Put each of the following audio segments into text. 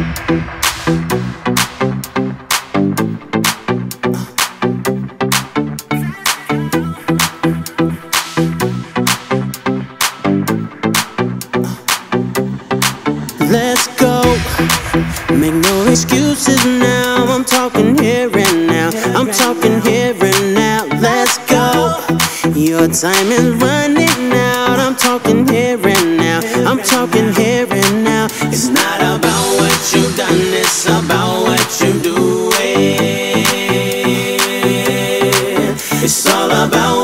Let's go. Make no excuses now. I'm talking here and now. I'm talking here and now. Let's go. Your time is running. It's all about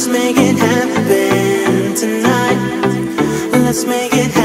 Let's make it happen tonight. Let's make it happen.